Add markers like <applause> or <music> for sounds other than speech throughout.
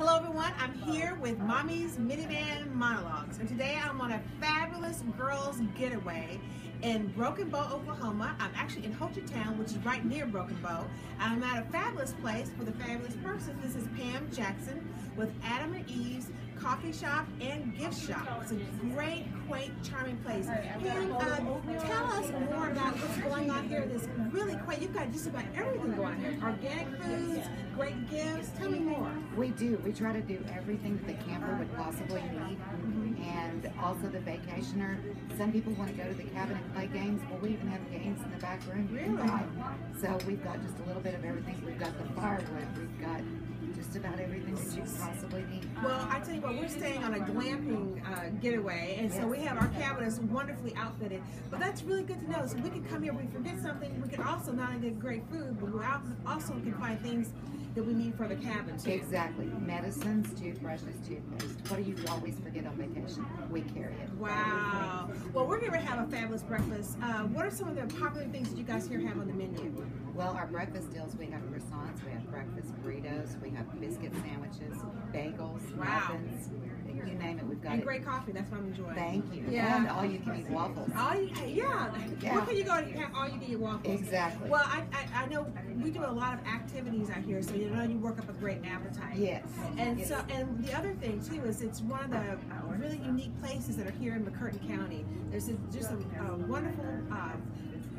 Hello everyone, I'm here with Mommy's Minivan Monologues and today I'm on a fabulous girls getaway in Broken Bow, Oklahoma. I'm actually in Hochatown, which is right near Broken Bow. I'm at a fabulous place with a fabulous person. This is Pam Jackson with Adam and Eve's Coffee Shop and Gift Shop. It's a great, quaint, charming place. Pam, uh, tell us more about what's going on here. This really quaint. You've got just about everything going on here. Organic foods, great gifts. Tell me more. We do. We try to do everything that the camper would possibly need. Mm-hmm. And also the vacationer. Some people want to go to the cabin and play games. Well, we even have games in the back room. Really? So we've got just a little bit of everything. We've got the firewood. We've got just about everything that you possibly need. Well, I tell you what, we're staying on a glamping uh, getaway, and so we have our cabin is wonderfully outfitted. But that's really good to know. So we can come here, we forget something, we can also not only get great food, but we also can find things that we need for the cabin too. Exactly. Medicines, toothbrushes, toothpaste. What do you always forget on vacation? We carry it. Wow. Well, we're here to have a fabulous breakfast. Uh, what are some of the popular things that you guys here have on the menu? Well, our breakfast deals, we have croissants, we have breakfast burritos, we have biscuit sandwiches, bagels, Wow. muffins, you name it, we've got And it. great coffee. That's what I'm enjoying. Thank you. Yeah. And all you can eat waffles. All you, yeah. Yeah. Can you go to all you need waffles? Exactly. Well, I, I, I know we do a lot of activities out here, so you know you work up a great appetite. Yes. And Yes. so, and the other thing too is it's one of the really unique places that are here in McCurtain County. There's a, just a, a wonderful uh,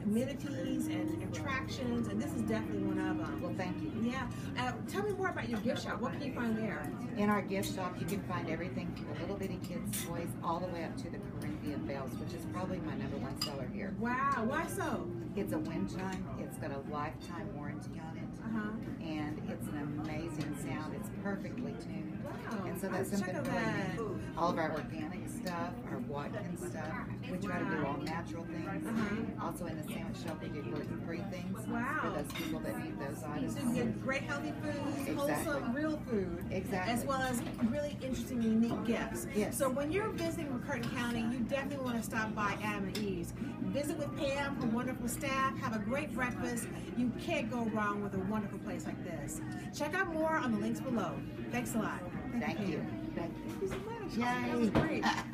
amenities and attractions, and this is definitely one of them. Well, thank you. Yeah. Uh, tell me more about your gift shop. What can you find there? In our gift shop, you can find everything from the little bitty kids' toys all the way up to the Corinthian bells, which is probably my number one seller here. Wow. Why so? It's a wind chime. It's got a lifetime warranty on it. Uh huh. And it's an amazing sound. It's perfectly tuned. Wow. And so that's I'll something really that. All of our organic stuff, our Watkins stuff. We try to do all natural things. Uh-huh. Also in the sandwich shop, we do gluten-free things Wow. So you get great healthy foods, Exactly. wholesome, real food, Exactly. as well as really interesting, unique gifts. Yes. So when you're visiting McCurtain County, you definitely want to stop by Adam and Eve's. Visit with Pam, her wonderful staff, have a great breakfast. You can't go wrong with a wonderful place like this. Check out more on the links below. Thanks a lot. Thank you. Thank you. Thank you so much. Yay. That was great. <laughs>